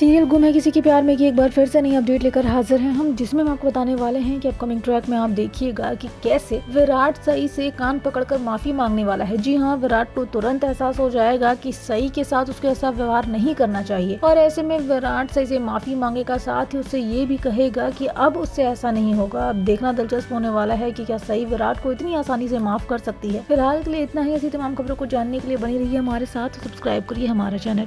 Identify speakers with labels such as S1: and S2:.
S1: Serial गुम है किसी के प्यार में की एक बार फिर से नई अपडेट लेकर हाजिर हैं हम, जिसमें हम आपको बताने वाले हैं कि अपकमिंग ट्रैक में आप देखिएगा कि कैसे विराट सई से कान पकड़कर माफ़ी मांगने वाला है। जी हाँ विराट को तुरंत एहसास हो जाएगा कि सही के साथ उसके ऐसा व्यवहार नहीं करना चाहिए। और ऐसे में विराट सही से माफ़ी मांगेगा साथ ही उससे ये भी कहेगा की अब उससे ऐसा नहीं होगा। अब देखना दिलचस्प होने वाला है की क्या सही विराट को इतनी आसानी से माफ़ कर सकती है। फ़िलहाल के लिए इतना ही। ऐसी तमाम खबरों को जानने के लिए बनी रही है हमारे साथ। सब्सक्राइब करिए हमारा चैनल।